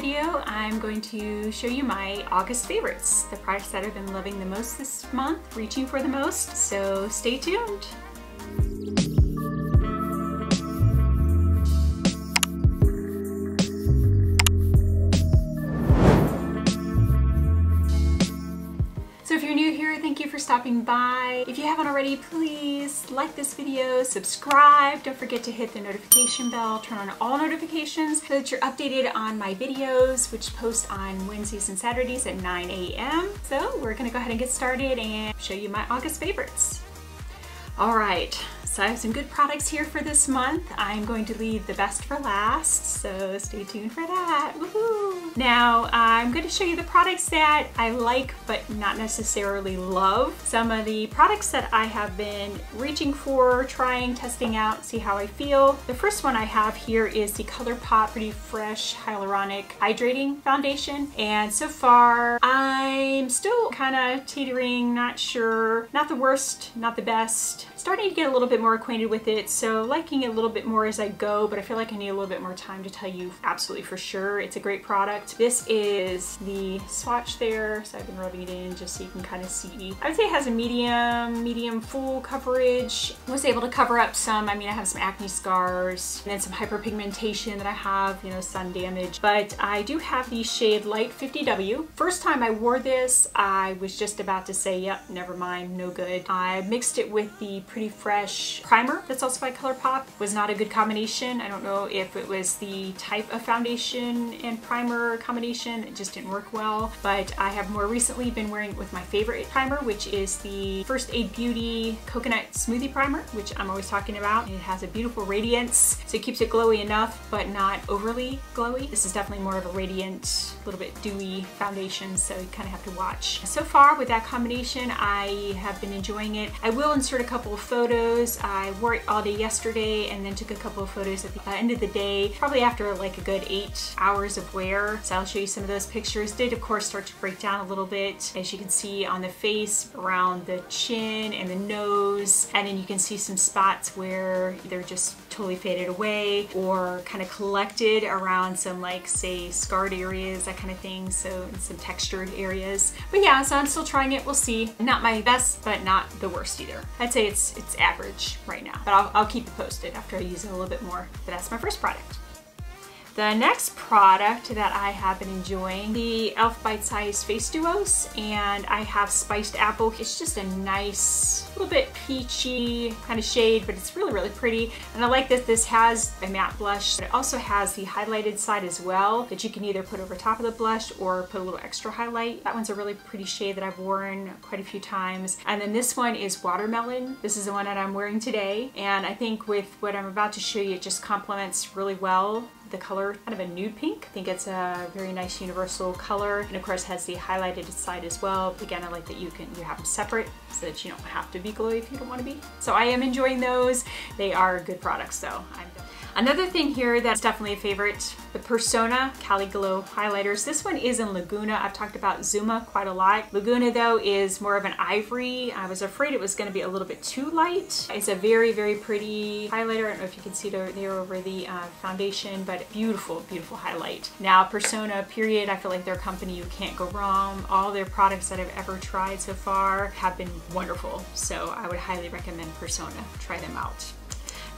video, I'm going to show you my August favorites, the products that I've been loving the most this month, reaching for the most, so stay tuned. Stopping by. If you haven't already, please like this video, subscribe. Don't forget to hit the notification bell, turn on all notifications so that you're updated on my videos, which post on Wednesdays and Saturdays at 9 a.m. So we're gonna go ahead and get started and show you my August favorites. All right, so I have some good products here for this month. I'm going to leave the best for last, so stay tuned for that. Now, I'm going to show you the products that I like but not necessarily love. Some of the products that I have been reaching for, trying, testing out, see how I feel. The first one I have here is the ColourPop Pretty Fresh Hyaluronic Hydrating Foundation. And so far, I'm still kind of teetering, not sure. Not the worst, not the best starting to get a little bit more acquainted with it, so liking it a little bit more as I go, but I feel like I need a little bit more time to tell you absolutely for sure. It's a great product. This is the swatch there, so I've been rubbing it in just so you can kind of see. I would say it has a medium, medium full coverage. Was able to cover up some, I mean, I have some acne scars, and then some hyperpigmentation that I have, you know, sun damage, but I do have the shade Light 50W. First time I wore this, I was just about to say, yep, never mind, no good. I mixed it with the Pretty Fresh primer that's also by ColourPop. Was not a good combination. I don't know if it was the type of foundation and primer combination. It just didn't work well. But I have more recently been wearing it with my favorite primer, which is the First Aid Beauty Coconut Smoothie Primer, which I'm always talking about. It has a beautiful radiance, so it keeps it glowy enough, but not overly glowy. This is definitely more of a radiant, a little bit dewy foundation, so you kind of have to watch. So far with that combination, I have been enjoying it. I will insert a couple photos. I wore it all day yesterday and then took a couple of photos at the end of the day, probably after like a good eight hours of wear. So I'll show you some of those pictures. Did of course start to break down a little bit as you can see on the face, around the chin and the nose. And then you can see some spots where they're just totally faded away or kind of collected around some like say scarred areas, that kind of thing. So some textured areas. But yeah, so I'm still trying it. We'll see. Not my best, but not the worst either. I'd say it's it's average right now, but I'll, I'll keep it posted after I use it a little bit more. But that's my first product. The next product that I have been enjoying, the e.l.f. Bite Size Face Duos, and I have Spiced Apple. It's just a nice, little bit peachy kind of shade, but it's really, really pretty. And I like that this has a matte blush, but it also has the highlighted side as well that you can either put over top of the blush or put a little extra highlight. That one's a really pretty shade that I've worn quite a few times. And then this one is Watermelon. This is the one that I'm wearing today. And I think with what I'm about to show you, it just complements really well the color kind of a nude pink. I think it's a very nice universal color and of course has the highlighted side as well. Again, I like that you can you have them separate so that you don't have to be glowy if you don't want to be. So I am enjoying those. They are good products though. I'm Another thing here that's definitely a favorite, the Persona Cali Glow highlighters. This one is in Laguna. I've talked about Zuma quite a lot. Laguna though is more of an ivory. I was afraid it was gonna be a little bit too light. It's a very, very pretty highlighter. I don't know if you can see it there over the uh, foundation, but beautiful, beautiful highlight. Now Persona, period, I feel like their company, you can't go wrong. All their products that I've ever tried so far have been wonderful. So I would highly recommend Persona. Try them out.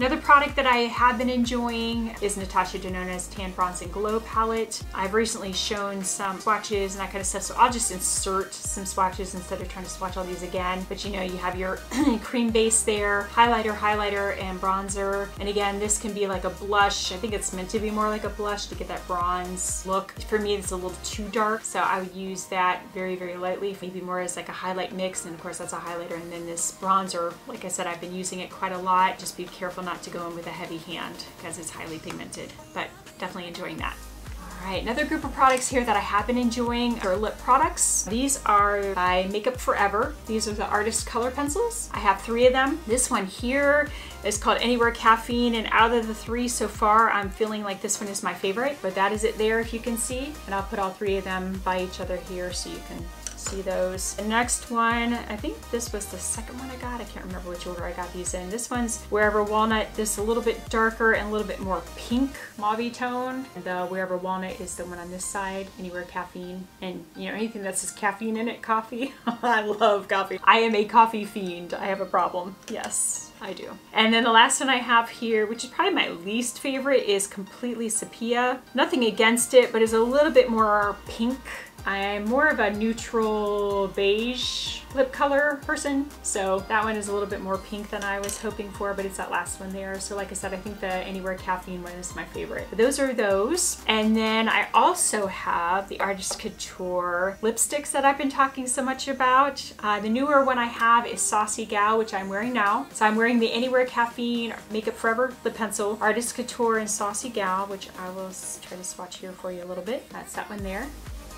Another product that I have been enjoying is Natasha Denona's Tan Bronze and Glow palette. I've recently shown some swatches and that kind of stuff, so I'll just insert some swatches instead of trying to swatch all these again. But you know, you have your cream base there, highlighter, highlighter, and bronzer. And again, this can be like a blush. I think it's meant to be more like a blush to get that bronze look. For me, it's a little too dark, so I would use that very, very lightly, maybe more as like a highlight mix. And of course, that's a highlighter. And then this bronzer, like I said, I've been using it quite a lot. Just be careful not to go in with a heavy hand because it's highly pigmented, but definitely enjoying that. All right, another group of products here that I have been enjoying are lip products. These are by Make Up For Ever. These are the Artist Color Pencils. I have three of them. This one here is called Anywhere Caffeine, and out of the three so far, I'm feeling like this one is my favorite, but that is it there if you can see. And I'll put all three of them by each other here so you can see those. The next one, I think this was the second one I got. I can't remember which order I got these in. This one's Wherever Walnut. This a little bit darker and a little bit more pink mauve tone. The Wherever Walnut is the one on this side. Anywhere Caffeine. And you know, anything that says caffeine in it, coffee. I love coffee. I am a coffee fiend. I have a problem. Yes. I do. And then the last one I have here, which is probably my least favorite, is Completely Sepia. Nothing against it, but it's a little bit more pink I'm more of a neutral beige lip color person, so that one is a little bit more pink than I was hoping for, but it's that last one there. So like I said, I think the Anywhere Caffeine one is my favorite. But those are those. And then I also have the Artist Couture lipsticks that I've been talking so much about. Uh, the newer one I have is Saucy Gal, which I'm wearing now. So I'm wearing the Anywhere Caffeine Make Up For Ever lip pencil, Artist Couture and Saucy Gal, which I will try to swatch here for you a little bit. That's that one there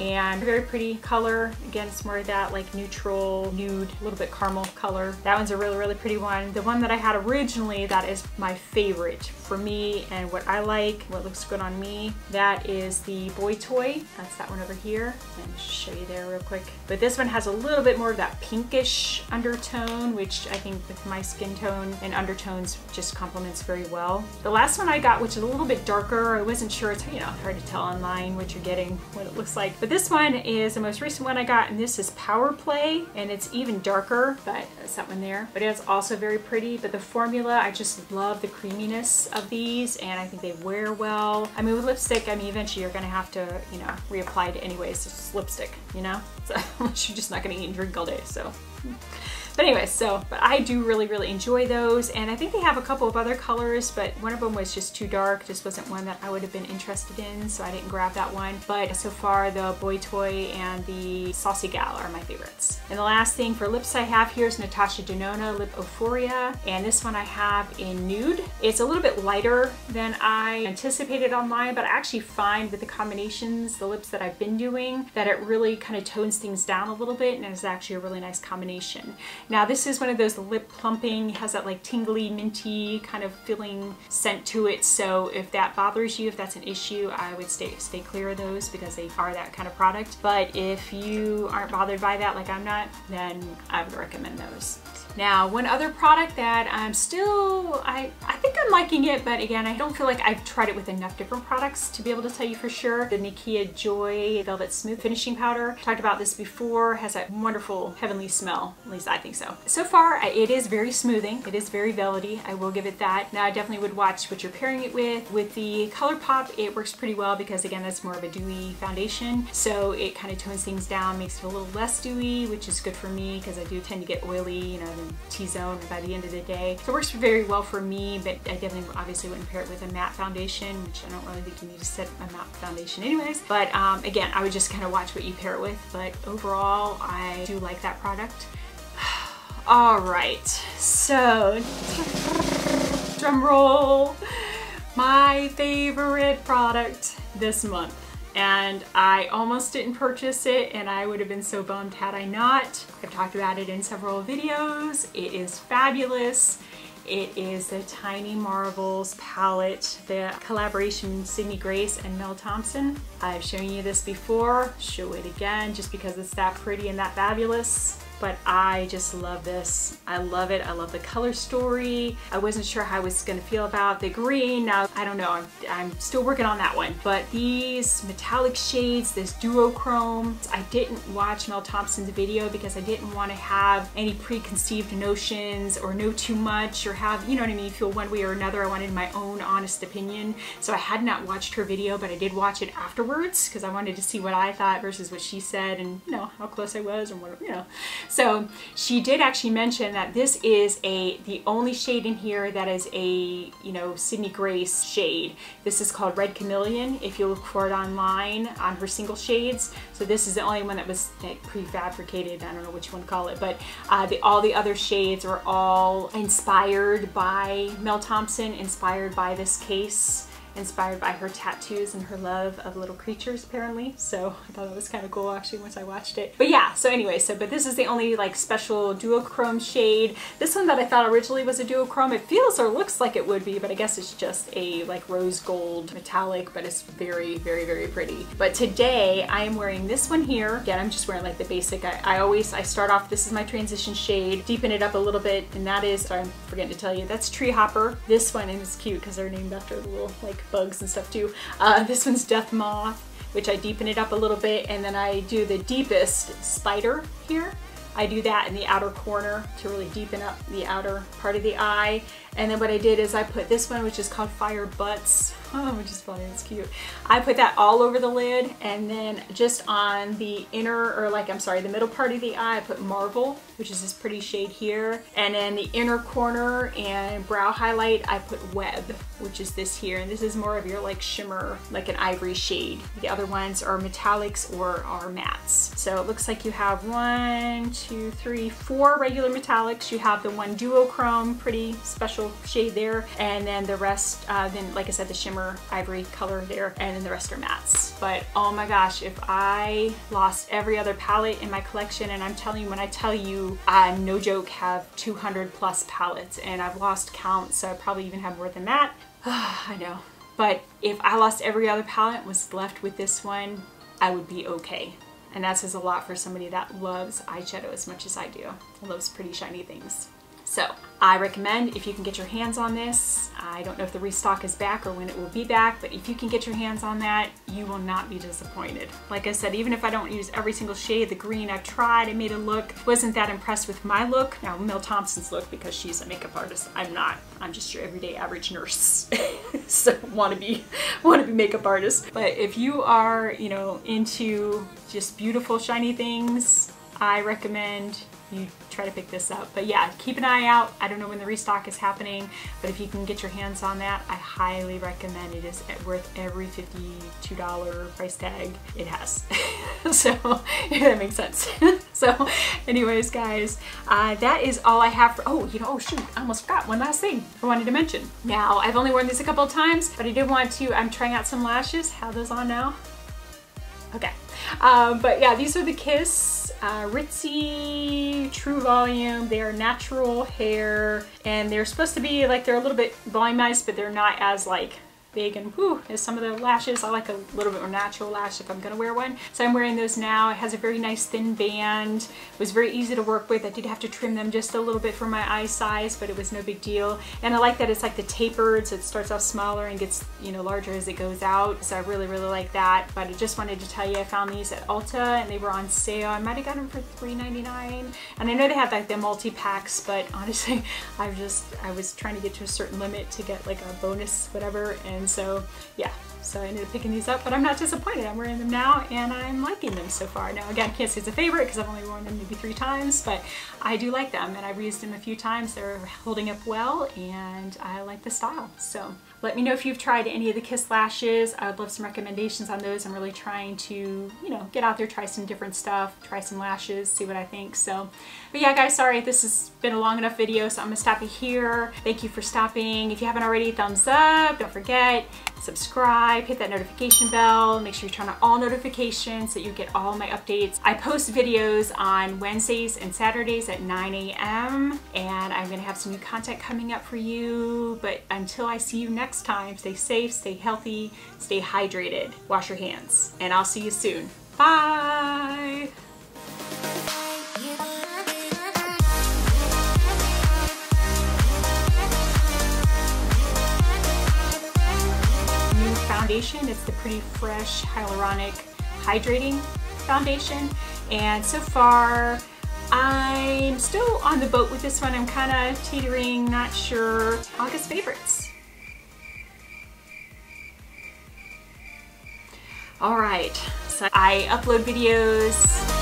and very pretty color. Again, it's more of that like neutral, nude, a little bit caramel color. That one's a really, really pretty one. The one that I had originally, that is my favorite for me and what I like, what looks good on me. That is the Boy Toy. That's that one over here. And just show you there real quick. But this one has a little bit more of that pinkish undertone, which I think with my skin tone and undertones just complements very well. The last one I got, which is a little bit darker, I wasn't sure, it's you know hard to tell online what you're getting, what it looks like. But this one is the most recent one I got, and this is Power Play, and it's even darker, but one there. But it's also very pretty, but the formula, I just love the creaminess of these, and I think they wear well. I mean, with lipstick, I mean, eventually you're gonna have to, you know, reapply it anyways. It's just lipstick, you know? So, you're just not gonna eat and drink all day, so. But anyway, so, but I do really, really enjoy those. And I think they have a couple of other colors, but one of them was just too dark. Just wasn't one that I would have been interested in, so I didn't grab that one. But so far, the Boy Toy and the Saucy Gal are my favorites. And the last thing for lips I have here is Natasha Denona Lip Euphoria. And this one I have in nude. It's a little bit lighter than I anticipated online, but I actually find with the combinations, the lips that I've been doing, that it really kind of tones things down a little bit and it's actually a really nice combination. Now this is one of those lip plumping, has that like tingly, minty kind of feeling scent to it. So if that bothers you, if that's an issue, I would stay, stay clear of those because they are that kind of product. But if you aren't bothered by that like I'm not, then I would recommend those. Now, one other product that I'm still, I, I think I'm liking it, but again, I don't feel like I've tried it with enough different products to be able to tell you for sure. The Nikia Joy Velvet Smooth Finishing Powder. Talked about this before, has that wonderful heavenly smell, at least I think so. So far, it is very smoothing. It is very velvety, I will give it that. Now, I definitely would watch what you're pairing it with. With the ColourPop, it works pretty well because again, that's more of a dewy foundation. So it kind of tones things down, makes it a little less dewy, which is good for me because I do tend to get oily, you know, T-zone by the end of the day. So it works very well for me, but I definitely obviously wouldn't pair it with a matte foundation, which I don't really think you need to set a matte foundation anyways. But um, again, I would just kind of watch what you pair it with. But overall, I do like that product. All right, so drum roll, my favorite product this month and I almost didn't purchase it and I would have been so bummed had I not. I've talked about it in several videos. It is fabulous. It is the Tiny Marvels palette, the collaboration Sydney Grace and Mel Thompson. I've shown you this before, show it again just because it's that pretty and that fabulous but I just love this. I love it. I love the color story. I wasn't sure how I was gonna feel about the green. Now, I don't know, I'm, I'm still working on that one. But these metallic shades, this duochrome, I didn't watch Mel Thompson's video because I didn't want to have any preconceived notions or know too much or have, you know what I mean, feel one way or another. I wanted my own honest opinion. So I had not watched her video, but I did watch it afterwards because I wanted to see what I thought versus what she said and, you know, how close I was and what, you know. So she did actually mention that this is a the only shade in here that is a, you know, Sydney Grace shade. This is called Red Chameleon if you look for it online on her single shades. So this is the only one that was like, prefabricated, I don't know what you want to call it, but uh, the, all the other shades are all inspired by Mel Thompson, inspired by this case inspired by her tattoos and her love of little creatures apparently. So I thought that was kind of cool actually once I watched it. But yeah, so anyway, so but this is the only like special duochrome shade. This one that I thought originally was a duochrome, it feels or looks like it would be, but I guess it's just a like rose gold metallic, but it's very, very, very pretty. But today I am wearing this one here. Again, I'm just wearing like the basic. I, I always, I start off, this is my transition shade, deepen it up a little bit, and that is, sorry, I'm forgetting to tell you, that's Tree Hopper. This one is cute because they're named after the little like bugs and stuff too. Uh, this one's Death Moth, which I deepen it up a little bit, and then I do the deepest Spider here. I do that in the outer corner to really deepen up the outer part of the eye. And then what I did is I put this one, which is called Fire Butts, oh, which is funny, it's cute. I put that all over the lid and then just on the inner, or like, I'm sorry, the middle part of the eye, I put Marvel, which is this pretty shade here. And then the inner corner and brow highlight, I put Web, which is this here. And this is more of your like shimmer, like an ivory shade. The other ones are metallics or are mattes. So it looks like you have one, two, three, four regular metallics. You have the one duochrome, pretty special shade there. And then the rest, uh, then like I said, the shimmer ivory color there. And then the rest are mattes. But oh my gosh, if I lost every other palette in my collection, and I'm telling you, when I tell you, I no joke have 200 plus palettes and I've lost count, so I probably even have more than that. I know. But if I lost every other palette was left with this one, I would be okay. And that says a lot for somebody that loves eyeshadow as much as I do. loves pretty shiny things. So I recommend if you can get your hands on this, I don't know if the restock is back or when it will be back, but if you can get your hands on that, you will not be disappointed. Like I said, even if I don't use every single shade, the green I've tried, I made a look, wasn't that impressed with my look. Now Mel Thompson's look because she's a makeup artist. I'm not, I'm just your everyday average nurse. so wanna be, wanna be makeup artist. But if you are, you know, into just beautiful shiny things, I recommend you try to pick this up. But yeah, keep an eye out. I don't know when the restock is happening, but if you can get your hands on that, I highly recommend it is worth every $52 price tag it has. so if that makes sense. so anyways, guys, uh, that is all I have for, oh, you know, oh shoot, I almost forgot one last thing I wanted to mention. Now, I've only worn these a couple of times, but I did want to, I'm trying out some lashes. have those on now? Okay. Um, but yeah, these are the Kiss uh, Ritzy True Volume. They are natural hair and they're supposed to be like, they're a little bit volumized, but they're not as like big and whoo as some of the lashes. I like a little bit more natural lash if I'm gonna wear one. So I'm wearing those now. It has a very nice thin band. It was very easy to work with. I did have to trim them just a little bit for my eye size, but it was no big deal. And I like that it's like the tapered, so it starts off smaller and gets, you know, larger as it goes out. So I really, really like that. But I just wanted to tell you, I found these at Ulta and they were on sale. I might have gotten them for $3.99. And I know they have like the multi-packs, but honestly, I was just, I was trying to get to a certain limit to get like a bonus whatever. And and so yeah, so I ended up picking these up, but I'm not disappointed. I'm wearing them now and I'm liking them so far. Now again, I can't say it's a favorite because I've only worn them maybe three times, but I do like them and I've used them a few times. They're holding up well and I like the style. So let me know if you've tried any of the Kiss lashes. I would love some recommendations on those. I'm really trying to, you know, get out there, try some different stuff, try some lashes, see what I think. So, but yeah, guys, sorry, this has been a long enough video, so I'm gonna stop it here. Thank you for stopping. If you haven't already, thumbs up. Don't forget, subscribe, hit that notification bell, make sure you turn on all notifications so you get all my updates. I post videos on Wednesdays and Saturdays at 9 a.m. and I'm gonna have some new content coming up for you. But until I see you next time, stay safe, stay healthy, stay hydrated, wash your hands, and I'll see you soon. Bye! Foundation. It's the Pretty Fresh Hyaluronic Hydrating Foundation. And so far, I'm still on the boat with this one. I'm kind of teetering, not sure. August favorites. All right, so I upload videos